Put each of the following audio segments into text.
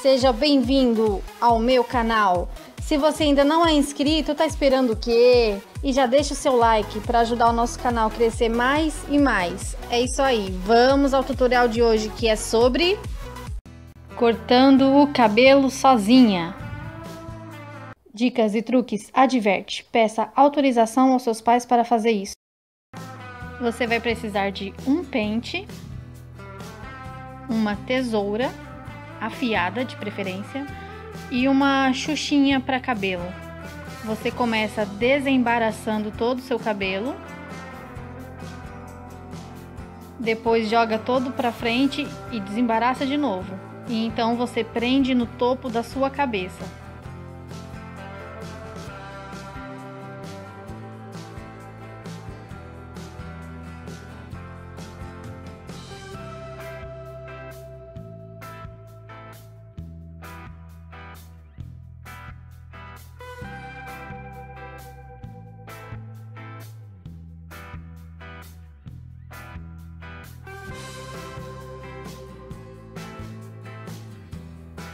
Seja bem-vindo ao meu canal. Se você ainda não é inscrito, tá esperando o quê? E já deixa o seu like para ajudar o nosso canal a crescer mais e mais. É isso aí, vamos ao tutorial de hoje que é sobre cortando o cabelo sozinha. Dicas e truques adverte. Peça autorização aos seus pais para fazer isso. Você vai precisar de um pente, uma tesoura afiada de preferência e uma xuxinha para cabelo. Você começa desembaraçando todo o seu cabelo. Depois joga todo para frente e desembaraça de novo. E então você prende no topo da sua cabeça.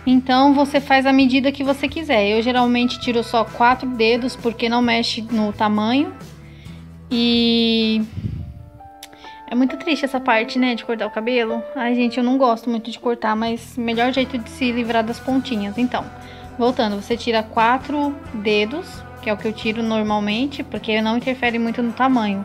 Então você faz a medida que você quiser. Eu geralmente tiro só quatro dedos porque não mexe no tamanho. E é muito triste essa parte, né, de cortar o cabelo. Ai, gente, eu não gosto muito de cortar, mas melhor jeito de se livrar das pontinhas. Então, voltando, você tira quatro dedos, que é o que eu tiro normalmente, porque não interfere muito no tamanho.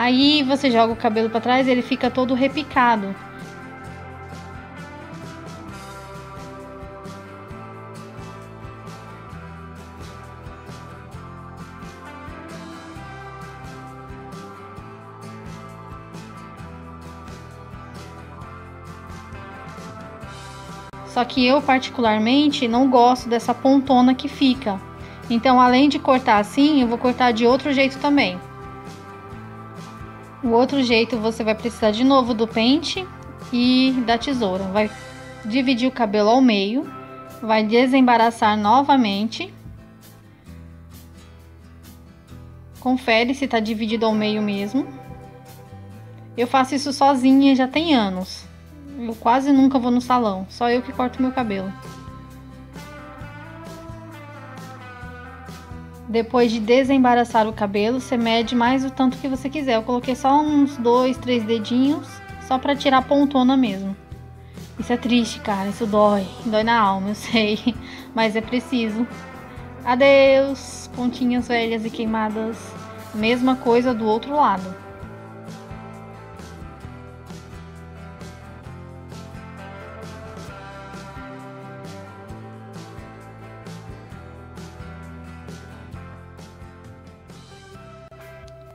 Aí você joga o cabelo para trás ele fica todo repicado. Só que eu particularmente não gosto dessa pontona que fica. Então, além de cortar assim, eu vou cortar de outro jeito também. O outro jeito você vai precisar de novo do pente e da tesoura. Vai dividir o cabelo ao meio, vai desembaraçar novamente. Confere se tá dividido ao meio mesmo. Eu faço isso sozinha já tem anos. Eu quase nunca vou no salão, só eu que corto meu cabelo. Depois de desembaraçar o cabelo, você mede mais o tanto que você quiser. Eu coloquei só uns dois, três dedinhos, só pra tirar a pontona mesmo. Isso é triste, cara. Isso dói. Dói na alma, eu sei. Mas é preciso. Adeus, pontinhas velhas e queimadas. Mesma coisa do outro lado.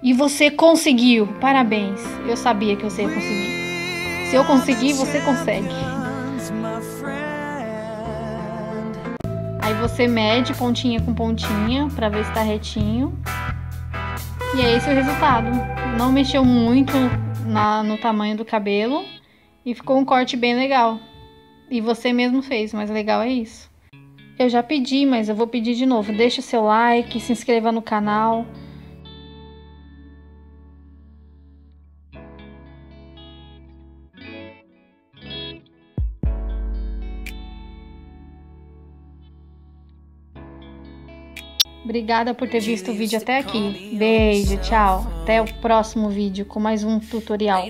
E você conseguiu. Parabéns. Eu sabia que você ia conseguir. Se eu conseguir, você consegue. Aí você mede pontinha com pontinha para ver se tá retinho. E é esse o resultado. Não mexeu muito na, no tamanho do cabelo e ficou um corte bem legal. E você mesmo fez, mas legal é isso. Eu já pedi, mas eu vou pedir de novo. Deixa o seu like, se inscreva no canal. Obrigada por ter visto o vídeo até aqui. Beijo, tchau. Até o próximo vídeo com mais um tutorial.